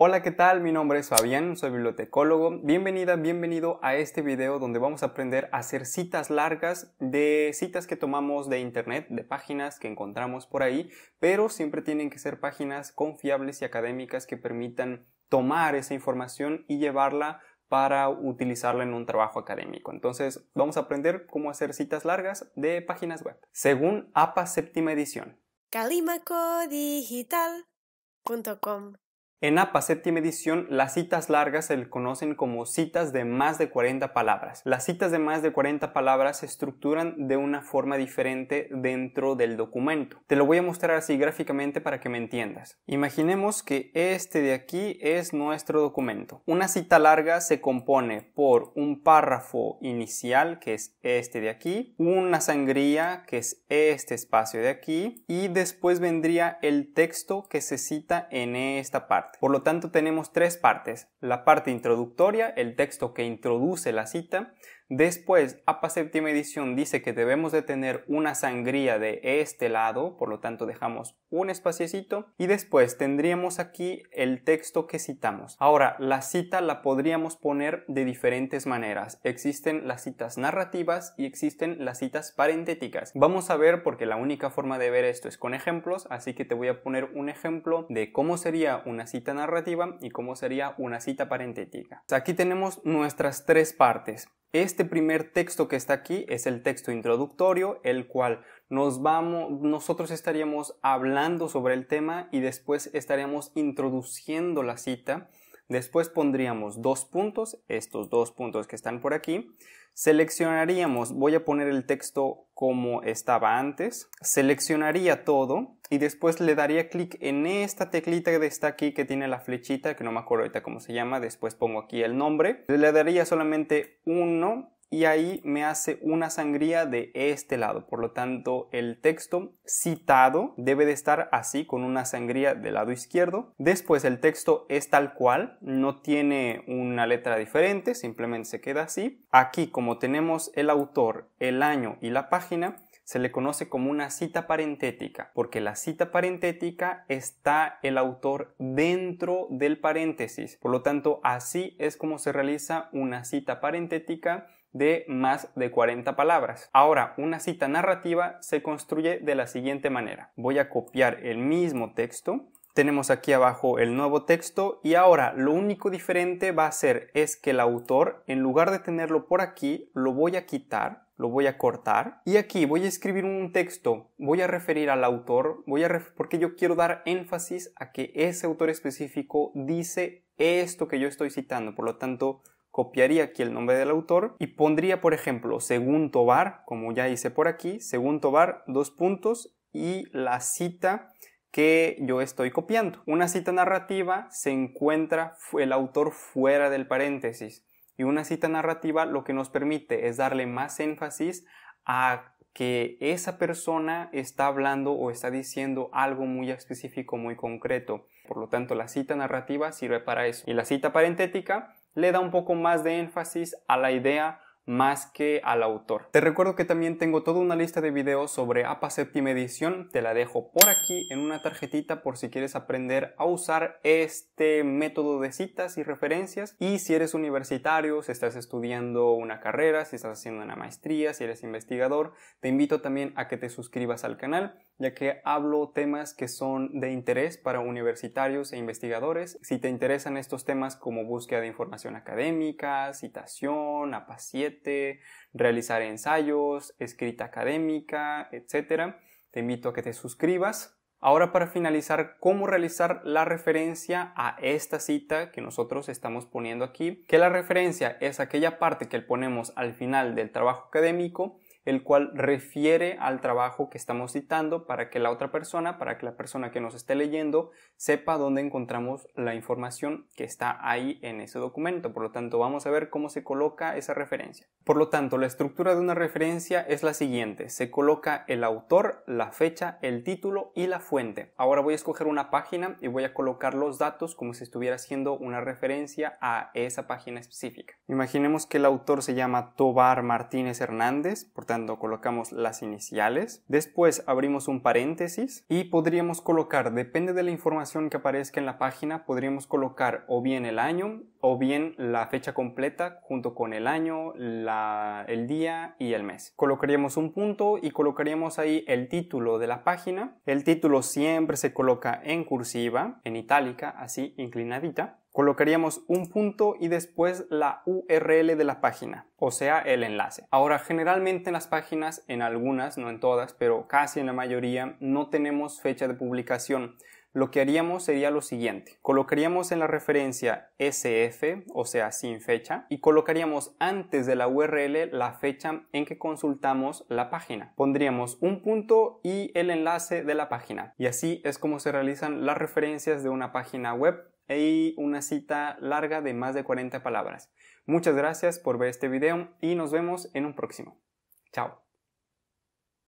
Hola, ¿qué tal? Mi nombre es Fabián, soy bibliotecólogo. Bienvenida, bienvenido a este video donde vamos a aprender a hacer citas largas de citas que tomamos de internet, de páginas que encontramos por ahí, pero siempre tienen que ser páginas confiables y académicas que permitan tomar esa información y llevarla para utilizarla en un trabajo académico. Entonces, vamos a aprender cómo hacer citas largas de páginas web. Según APA séptima edición. Calimacodigital.com En APA séptima edición, las citas largas se conocen como citas de más de 40 palabras. Las citas de más de 40 palabras se estructuran de una forma diferente dentro del documento. Te lo voy a mostrar así gráficamente para que me entiendas. Imaginemos que este de aquí es nuestro documento. Una cita larga se compone por un párrafo inicial, que es este de aquí, una sangría, que es este espacio de aquí, y después vendría el texto que se cita en esta parte. Por lo tanto, tenemos tres partes. La parte introductoria, el texto que introduce la cita, Después, APA séptima edición dice que debemos de tener una sangría de este lado, por lo tanto dejamos un espaciecito y después tendríamos aquí el texto que citamos. Ahora, la cita la podríamos poner de diferentes maneras. Existen las citas narrativas y existen las citas parentéticas. Vamos a ver porque la única forma de ver esto es con ejemplos, así que te voy a poner un ejemplo de cómo sería una cita narrativa y cómo sería una cita parentética. Aquí tenemos nuestras tres partes. Este primer texto que está aquí es el texto introductorio, el cual nos vamos, nosotros estaríamos hablando sobre el tema y después estaríamos introduciendo la cita. Después pondríamos dos puntos, estos dos puntos que están por aquí. Seleccionaríamos, voy a poner el texto como estaba antes, seleccionaría todo y después le daría clic en esta teclita que está aquí que tiene la flechita, que no me acuerdo ahorita cómo se llama, después pongo aquí el nombre, le daría solamente uno y ahí me hace una sangría de este lado. Por lo tanto, el texto citado debe de estar así con una sangría del lado izquierdo. Después el texto es tal cual, no tiene una letra diferente, simplemente se queda así. Aquí como tenemos el autor, el año y la página, se le conoce como una cita parentética, porque la cita parentética está el autor dentro del paréntesis. Por lo tanto, así es como se realiza una cita parentética de más de 40 palabras. Ahora, una cita narrativa se construye de la siguiente manera. Voy a copiar el mismo texto, tenemos aquí abajo el nuevo texto. Y ahora lo único diferente va a ser es que el autor en lugar de tenerlo por aquí lo voy a quitar lo voy a cortar. Y aquí voy a escribir un texto, voy a referir al autor, voy a porque yo quiero dar énfasis a que ese autor específico dice esto que yo estoy citando, por lo tanto copiaría aquí el nombre del autor y pondría por ejemplo según Tobar, como ya hice por aquí, según Tobar, dos puntos y la cita que yo estoy copiando. Una cita narrativa se encuentra el autor fuera del paréntesis. Y una cita narrativa lo que nos permite es darle más énfasis a que esa persona está hablando o está diciendo algo muy específico, muy concreto. Por lo tanto, la cita narrativa sirve para eso. Y la cita parentética le da un poco más de énfasis a la idea más que al autor. Te recuerdo que también tengo toda una lista de videos sobre APA séptima edición, te la dejo por aquí en una tarjetita por si quieres aprender a usar este método de citas y referencias y si eres universitario, si estás estudiando una carrera, si estás haciendo una maestría, si eres investigador, te invito también a que te suscribas al canal ya que hablo temas que son de interés para universitarios e investigadores. Si te interesan estos temas como búsqueda de información académica, citación, APA 7, realizar ensayos, escrita académica, etc., te invito a que te suscribas. Ahora para finalizar, cómo realizar la referencia a esta cita que nosotros estamos poniendo aquí, que la referencia es aquella parte que ponemos al final del trabajo académico el cual refiere al trabajo que estamos citando para que la otra persona, para que la persona que nos esté leyendo, sepa dónde encontramos la información que está ahí en ese documento. Por lo tanto, vamos a ver cómo se coloca esa referencia. Por lo tanto, la estructura de una referencia es la siguiente. Se coloca el autor, la fecha, el título y la fuente. Ahora voy a escoger una página y voy a colocar los datos como si estuviera haciendo una referencia a esa página específica. Imaginemos que el autor se llama Tobar Martínez Hernández, por tanto, colocamos las iniciales, después abrimos un paréntesis y podríamos colocar, depende de la información que aparezca en la página, podríamos colocar o bien el año o bien la fecha completa junto con el año, el día y el mes. Colocaríamos un punto y colocaríamos ahí el título de la página. El título siempre se coloca en cursiva, en itálica, así inclinadita colocaríamos un punto y después la URL de la página, o sea, el enlace. Ahora, generalmente en las páginas, en algunas, no en todas, pero casi en la mayoría, no tenemos fecha de publicación. Lo que haríamos sería lo siguiente. Colocaríamos en la referencia SF, o sea, sin fecha, y colocaríamos antes de la URL la fecha en que consultamos la página. Pondríamos un punto y el enlace de la página. Y así es como se realizan las referencias de una página web y una cita larga de más de 40 palabras. Muchas gracias por ver este video y nos vemos en un próximo. Chao.